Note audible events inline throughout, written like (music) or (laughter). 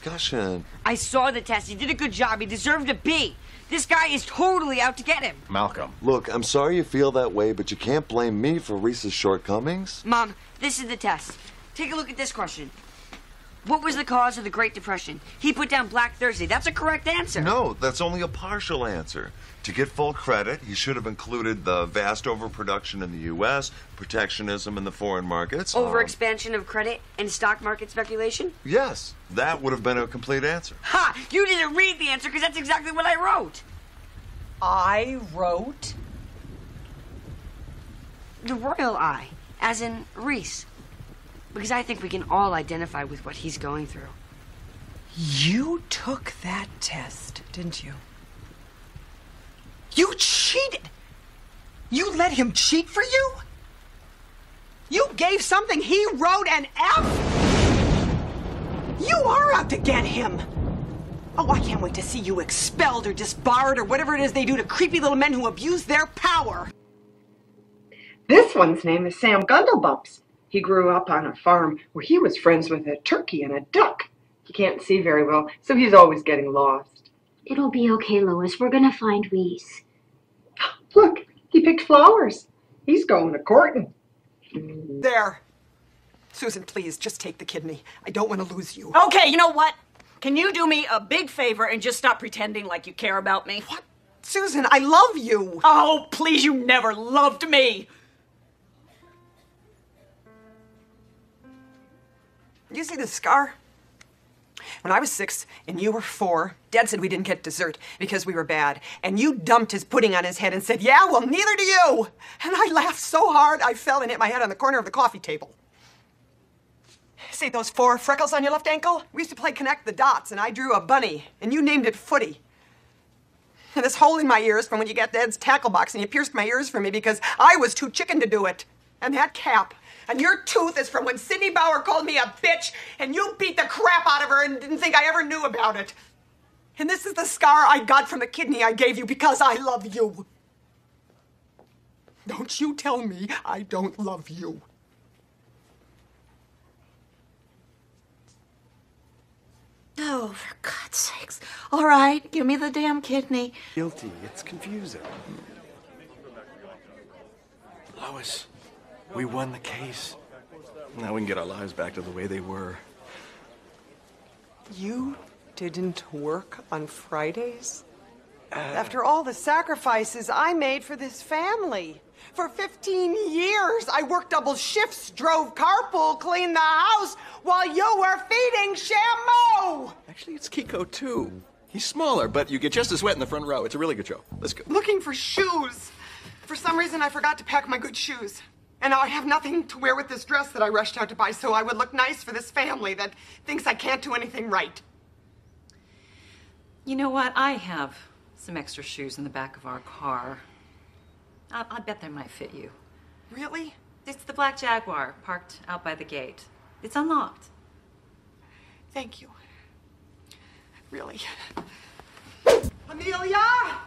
discussion. I saw the test. He did a good job. He deserved a B. This guy is totally out to get him. Malcolm. Look, I'm sorry you feel that way, but you can't blame me for Reese's shortcomings. Mom, this is the test. Take a look at this question. What was the cause of the Great Depression? He put down Black Thursday. That's a correct answer. No, that's only a partial answer. To get full credit, he should have included the vast overproduction in the U.S., protectionism in the foreign markets. um, Overexpansion of credit and stock market speculation? yes, that would have been a complete answer. Ha! You didn't read the answer because that's exactly what I wrote. I wrote. The royal eye, as in Reese. Because I think we can all identify with what he's going through. You took that test, didn't you? You cheated! You let him cheat for you? You gave something he wrote an F? You are out to get him! Oh, I can't wait to see you expelled or disbarred or whatever it is they do to creepy little men who abuse their power. This one's name is Sam Gundlebumps. He grew up on a farm where he was friends with a turkey and a duck. He can't see very well, so he's always getting lost. It'll be okay, Lois. We're gonna find Reese. (gasps) Look, he picked flowers. He's going to courting. There. Susan, please, just take the kidney. I don't want to lose you. Okay, you know what? Can you do me a big favor and just stop pretending like you care about me? What? Susan, I love you. Oh, please, you never loved me. You see this scar? When I was six and you were four, Dad said we didn't get dessert because we were bad. And you dumped his pudding on his head and said, Yeah, well, neither do you. And I laughed so hard I fell and hit my head on the corner of the coffee table. See those four freckles on your left ankle? We used to play connect the dots, and I drew a bunny, and you named it Footy. And this hole in my ears from when you got Dad's tackle box and you pierced my ears for me because I was too chicken to do it. And that cap. And your tooth is from when Sidney Bauer called me a bitch and you beat the crap out of her and didn't think I ever knew about it. And this is the scar I got from the kidney I gave you because I love you. Don't you tell me I don't love you. Oh, for God's sakes. All right, give me the damn kidney. Guilty. It's confusing. Lois, we won the case. Now we can get our lives back to the way they were. You didn't work on Fridays? Uh, After all the sacrifices I made for this family. For 15 years, I worked double shifts, drove carpool, cleaned the house while you were feeding Shamu! Actually, it's Kiko, too. He's smaller, but you get just as wet in the front row. It's a really good show. Let's go. Looking for shoes. For some reason, I forgot to pack my good shoes. And I have nothing to wear with this dress that I rushed out to buy so I would look nice for this family that thinks I can't do anything right. You know what? I have some extra shoes in the back of our car. I, I bet they might fit you. Really? It's the black Jaguar parked out by the gate. It's unlocked. Thank you. Really. Amelia,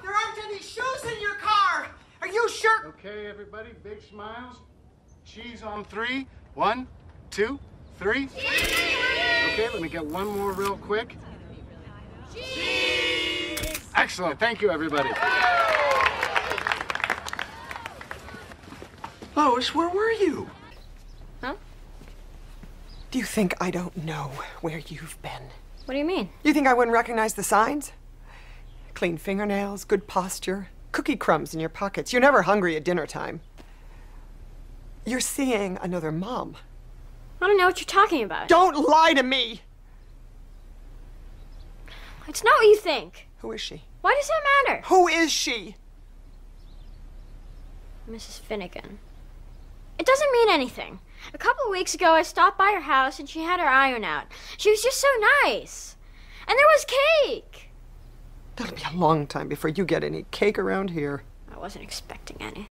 there aren't any shoes in your car. Are you sure? Okay, everybody, big smiles. Cheese on three. One, two, three. Okay, let me get one more real quick. Cheese! Excellent. Thank you, everybody. Lois, where were you? Huh? Do you think I don't know where you've been? What do you mean? You think I wouldn't recognize the signs? Clean fingernails, good posture, cookie crumbs in your pockets. You're never hungry at dinner time. You're seeing another mom. I don't know what you're talking about. Don't lie to me! It's not what you think. Who is she? Why does that matter? Who is she? Mrs. Finnegan. It doesn't mean anything. A couple of weeks ago, I stopped by her house and she had her iron out. She was just so nice. And there was cake. That'll be a long time before you get any cake around here. I wasn't expecting any.